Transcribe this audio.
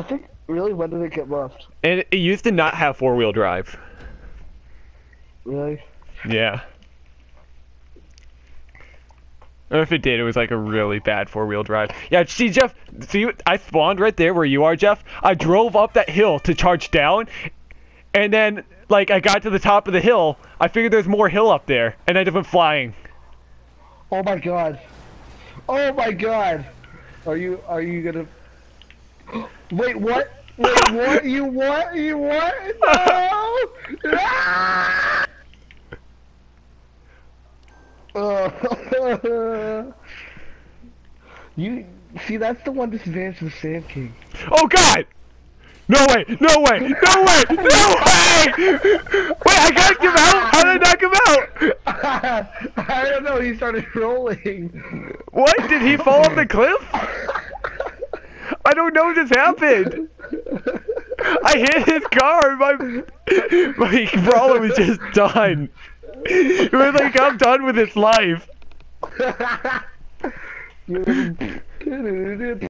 I think really when did it get buffed? And it used to not have four wheel drive. Really? Yeah. Or if it did, it was like a really bad four wheel drive. Yeah, see, Jeff, see, I spawned right there where you are, Jeff. I drove up that hill to charge down, and then, like, I got to the top of the hill. I figured there's more hill up there, and I just went flying. Oh my god. Oh my god. Are you are you gonna Wait, what? Wait, what? You what? You what? No! Ah! Uh, you see that's the one disadvantage of the Sand King. Oh, God! No way! No way! No way! No way! Wait, I got him out! How did I knock him out? I don't know, he started rolling. What? Did he fall off the cliff? I don't know what just happened. I hit his car. My my brawler was just done. It was like I'm done with his life.